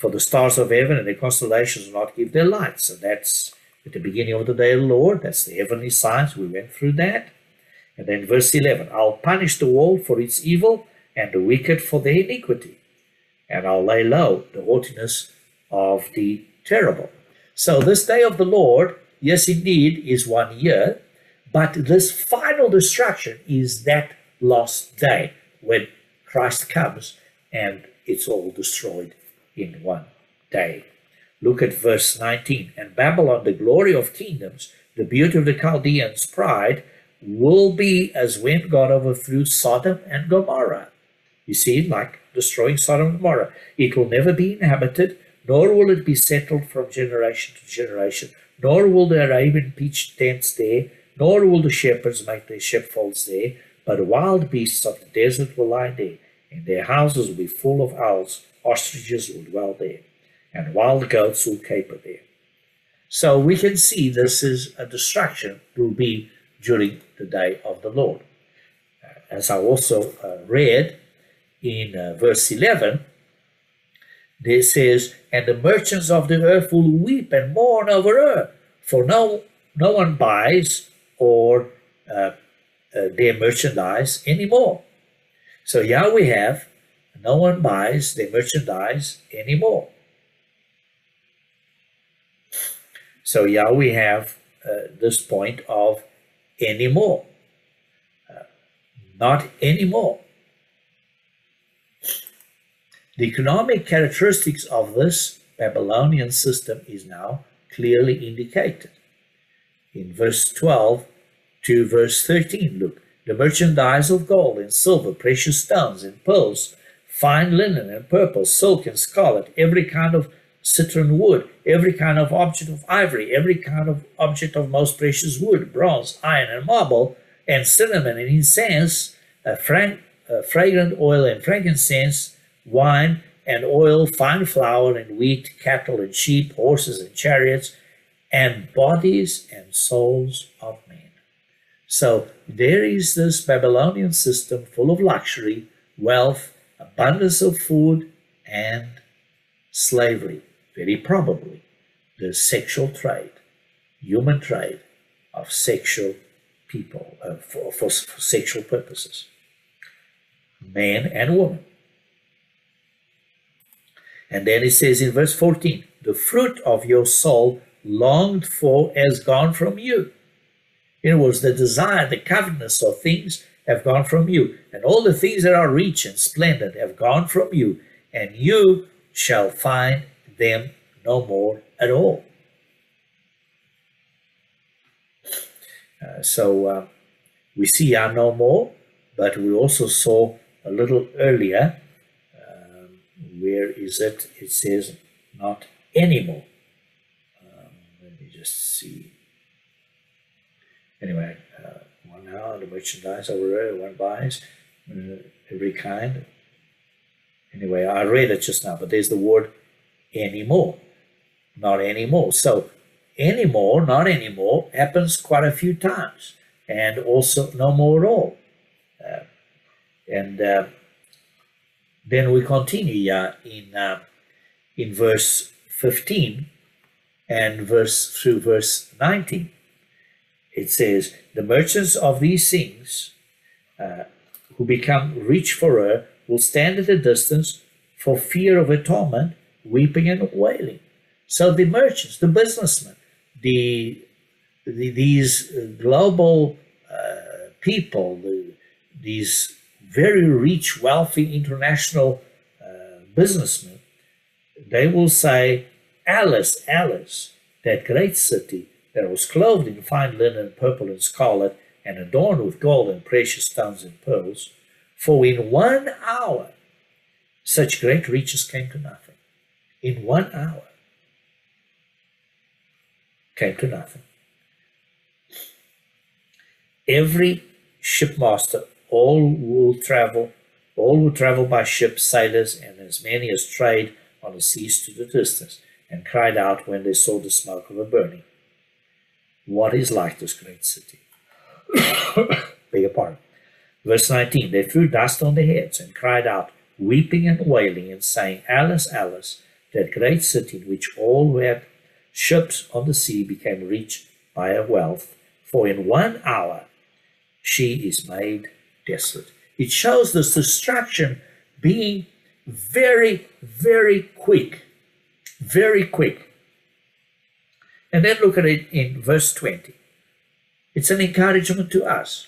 For the stars of heaven and the constellations will not give their light. So that's at the beginning of the day of the Lord. That's the heavenly signs. We went through that. And then verse 11 I'll punish the world for its evil and the wicked for their iniquity. And I'll lay low the haughtiness of the terrible. So this day of the Lord, yes, indeed, is one year, but this final destruction is that last day when Christ comes and it's all destroyed in one day. Look at verse 19. And Babylon, the glory of kingdoms, the beauty of the Chaldeans' pride, will be as when God overthrew Sodom and Gomorrah. You see, like destroying Sodom and Gomorrah. It will never be inhabited, nor will it be settled from generation to generation, nor will the Arabian pitch tents there, nor will the shepherds make their sheepfolds there, but wild beasts of the desert will lie there, and their houses will be full of owls, ostriches will dwell there, and wild goats will caper there. So we can see this is a destruction will be during the day of the Lord. As I also uh, read in uh, verse 11, there says, And the merchants of the earth will weep and mourn over her, for no, no one buys or uh, uh, their merchandise anymore. So here we have no one buys the merchandise anymore. So yeah, we have uh, this point of anymore. Uh, not anymore. The economic characteristics of this Babylonian system is now clearly indicated. In verse 12 to verse 13, look, the merchandise of gold and silver, precious stones and pearls, fine linen and purple, silk and scarlet, every kind of citron wood, every kind of object of ivory, every kind of object of most precious wood, bronze, iron, and marble, and cinnamon and incense, uh, frank, uh, fragrant oil and frankincense, wine and oil, fine flour and wheat, cattle and sheep, horses and chariots, and bodies and souls of men. So there is this Babylonian system full of luxury, wealth, abundance of food, and slavery very probably the sexual trade, human trade of sexual people uh, for, for, for sexual purposes, man and woman. And then it says in verse 14, the fruit of your soul longed for has gone from you. It was the desire, the covetousness of things have gone from you, and all the things that are rich and splendid have gone from you, and you shall find them no more at all. Uh, so uh, we see are no more, but we also saw a little earlier, um, where is it? It says not anymore. Um, let me just see. Anyway, uh, the merchandise over there, one buys, uh, every kind. Anyway, I read it just now, but there's the word anymore, not anymore. So anymore, not anymore, happens quite a few times, and also no more at all. Uh, and uh, then we continue uh, in uh, in verse 15 and verse through verse 19. It says, The merchants of these things uh, who become rich for her will stand at a distance for fear of a torment, weeping and wailing. So the merchants, the businessmen, the, the these global uh, people, the, these very rich, wealthy international uh, businessmen, they will say, Alice, Alice, that great city that was clothed in fine linen, purple and scarlet, and adorned with gold and precious stones and pearls, for in one hour such great riches came to nothing. In one hour came to nothing. Every shipmaster, all will travel, all will travel by ship, sailors, and as many as trade on the seas to the distance, and cried out when they saw the smoke of a burning. What is like this great city? Beg your pardon. Verse 19 They threw dust on their heads and cried out, weeping and wailing, and saying, Alice, Alice, that great city in which all who had ships on the sea became rich by her wealth, for in one hour she is made desolate. It shows this destruction being very, very quick. Very quick. And then look at it in verse 20. It's an encouragement to us.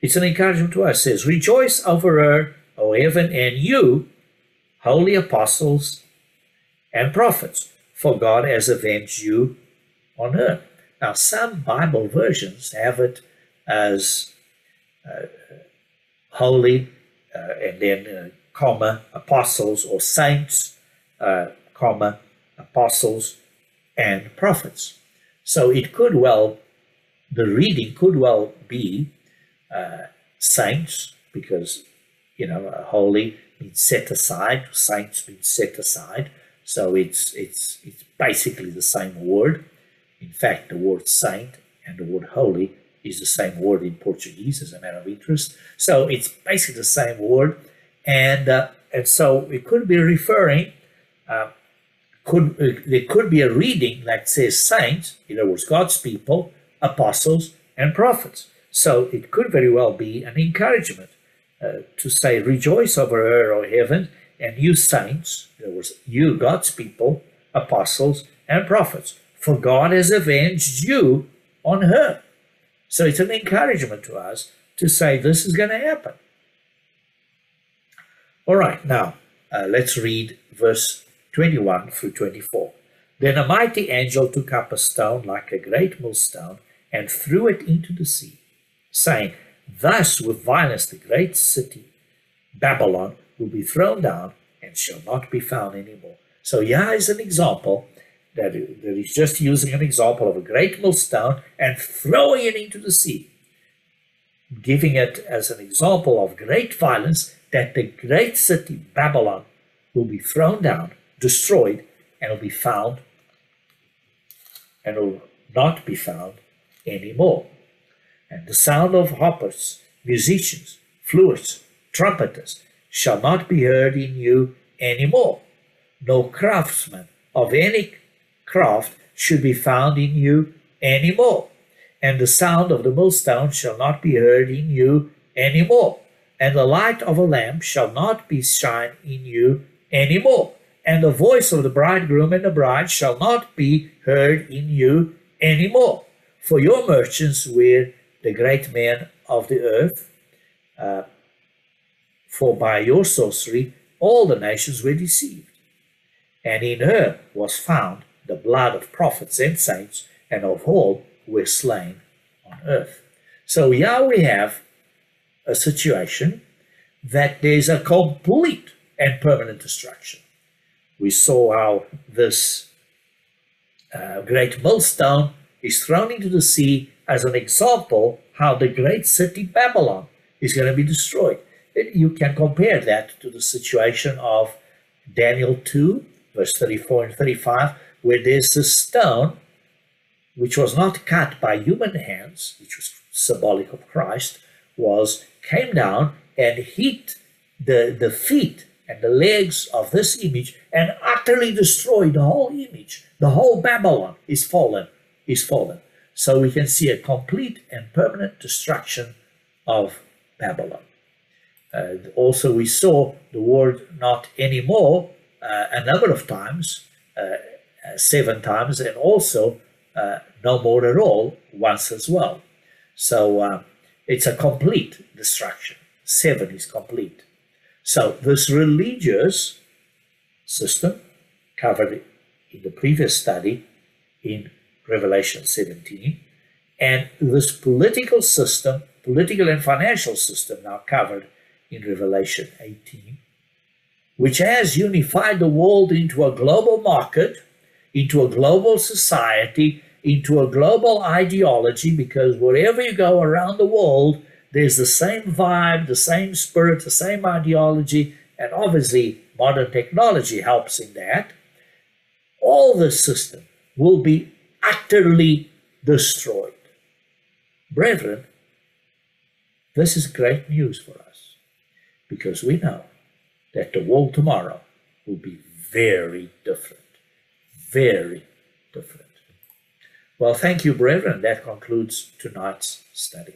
It's an encouragement to us. It says, Rejoice over her, O heaven, and you, holy apostles and prophets, for God has avenged you on her. Now, some Bible versions have it as uh, holy uh, and then uh, comma apostles or saints uh, comma apostles and prophets. So it could well, the reading could well be uh, saints because you know holy means set aside, saints means set aside. So it's it's it's basically the same word. In fact, the word saint and the word holy is the same word in Portuguese as a matter of interest. So it's basically the same word, and uh, and so it could be referring. Uh, could uh, there could be a reading that says saints, in other words, God's people, apostles, and prophets. So it could very well be an encouragement uh, to say, "Rejoice over her, O heaven, and you saints, in other words, you God's people, apostles, and prophets, for God has avenged you on her." So it's an encouragement to us to say this is going to happen. All right, now uh, let's read verse 21 through 24. Then a mighty angel took up a stone like a great millstone and threw it into the sea, saying, Thus with violence the great city, Babylon, will be thrown down and shall not be found anymore. So here is an example that, that he's just using an example of a great millstone and throwing it into the sea, giving it as an example of great violence that the great city, Babylon, will be thrown down, destroyed, and will be found and will not be found anymore. And the sound of harpers, musicians, flutes, trumpeters shall not be heard in you anymore. No craftsman of any craft should be found in you any more. And the sound of the millstone shall not be heard in you any more. And the light of a lamp shall not be shine in you any more. And the voice of the bridegroom and the bride shall not be heard in you any more. For your merchants were the great men of the earth. Uh, for by your sorcery all the nations were deceived. And in her was found the blood of prophets and saints, and of all were slain on earth. So here we have a situation that there's a complete and permanent destruction. We saw how this uh, great millstone is thrown into the sea as an example how the great city Babylon is going to be destroyed. You can compare that to the situation of Daniel 2, verse 34 and 35, where there's a stone which was not cut by human hands, which was symbolic of Christ, was came down and hit the, the feet and the legs of this image and utterly destroy the whole image. The whole Babylon is fallen, is fallen. So we can see a complete and permanent destruction of Babylon. Uh, also, we saw the word not anymore uh, a number of times, uh, uh seven times, and also uh, no more at all once as well. So uh, it's a complete destruction. Seven is complete. So this religious system covered in the previous study in Revelation 17, and this political system, political and financial system now covered in Revelation 18, which has unified the world into a global market, into a global society, into a global ideology, because wherever you go around the world, there's the same vibe, the same spirit, the same ideology, and obviously modern technology helps in that. All the system will be utterly destroyed. Brethren, this is great news for us because we know that the world tomorrow will be very different. Very different. Well, thank you, brethren. That concludes tonight's study.